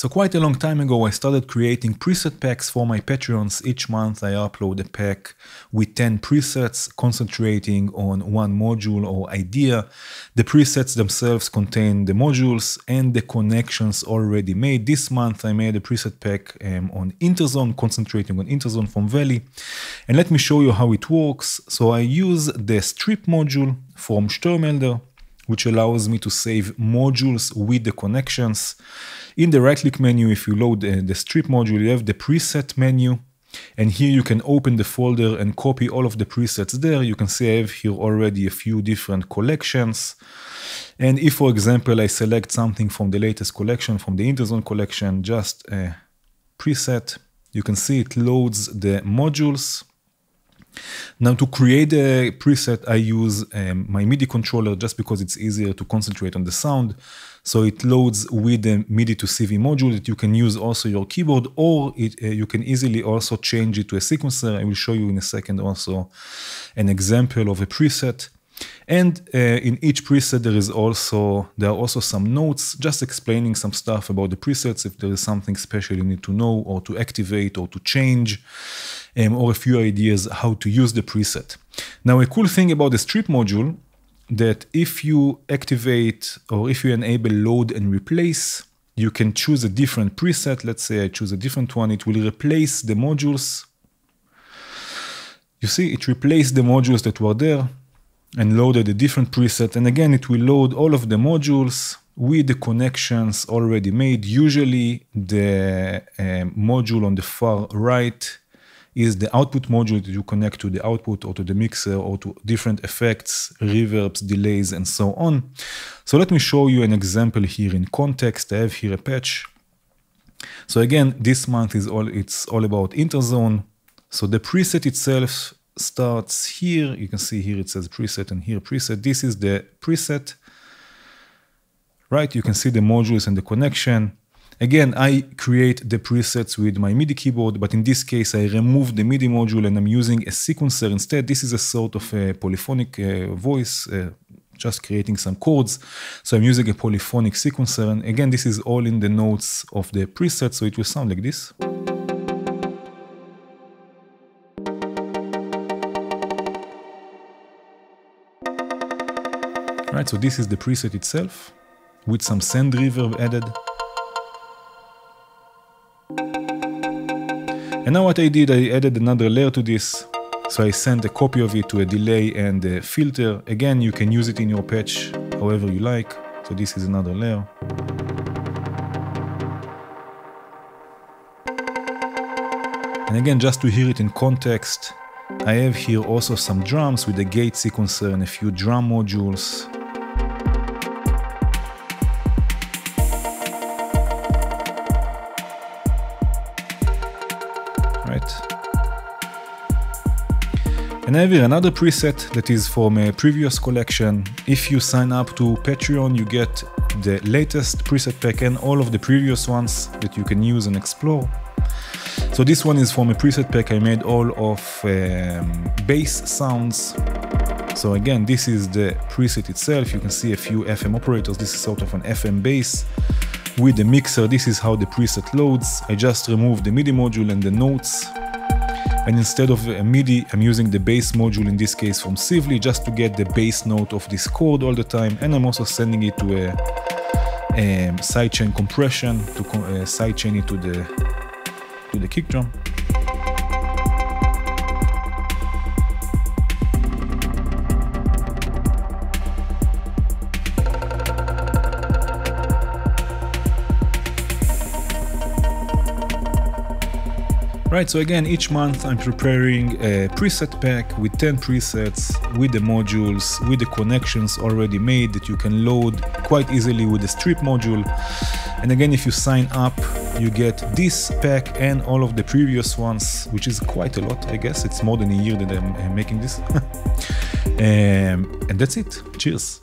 So quite a long time ago, I started creating preset packs for my Patreons. Each month I upload a pack with 10 presets, concentrating on one module or idea. The presets themselves contain the modules and the connections already made. This month I made a preset pack um, on Interzone, concentrating on Interzone from Valley. And let me show you how it works. So I use the strip module from Störmelder which allows me to save modules with the connections. In the right click menu, if you load the, the strip module, you have the preset menu. And here you can open the folder and copy all of the presets there. You can see I have here already a few different collections. And if, for example, I select something from the latest collection, from the Interzone collection, just a preset, you can see it loads the modules now to create a preset, I use um, my MIDI controller just because it's easier to concentrate on the sound. So it loads with the MIDI to CV module that you can use also your keyboard or it, uh, you can easily also change it to a sequencer. I will show you in a second also an example of a preset. And uh, in each preset, there is also there are also some notes just explaining some stuff about the presets if there is something special you need to know or to activate or to change, um, or a few ideas how to use the preset. Now, a cool thing about the strip module that if you activate or if you enable load and replace, you can choose a different preset. Let's say I choose a different one. It will replace the modules. You see, it replaced the modules that were there and loaded a different preset. And again, it will load all of the modules with the connections already made. Usually the um, module on the far right is the output module that you connect to the output or to the mixer or to different effects, reverbs, delays, and so on. So let me show you an example here in context. I have here a patch. So again, this month is all it's all about interzone. So the preset itself starts here. You can see here it says preset and here preset. This is the preset, right? You can see the modules and the connection. Again, I create the presets with my MIDI keyboard, but in this case, I remove the MIDI module and I'm using a sequencer instead. This is a sort of a polyphonic uh, voice, uh, just creating some chords. So I'm using a polyphonic sequencer. And again, this is all in the notes of the preset, so it will sound like this. Right, so this is the preset itself with some send reverb added. And now what I did, I added another layer to this. So I sent a copy of it to a delay and a filter. Again, you can use it in your patch however you like. So this is another layer. And again, just to hear it in context, I have here also some drums with a gate sequencer and a few drum modules. Right? And I have here another preset that is from a previous collection. If you sign up to Patreon, you get the latest preset pack and all of the previous ones that you can use and explore. So this one is from a preset pack. I made all of um, bass sounds. So again, this is the preset itself. You can see a few FM operators. This is sort of an FM bass with the mixer, this is how the preset loads. I just remove the MIDI module and the notes. And instead of a MIDI, I'm using the bass module, in this case from Sively, just to get the bass note of this chord all the time. And I'm also sending it to a, a sidechain compression to uh, sidechain it to the, to the kick drum. Right, so again, each month I'm preparing a preset pack with 10 presets, with the modules, with the connections already made that you can load quite easily with the strip module. And again, if you sign up, you get this pack and all of the previous ones, which is quite a lot, I guess. It's more than a year that I'm making this. um, and that's it. Cheers.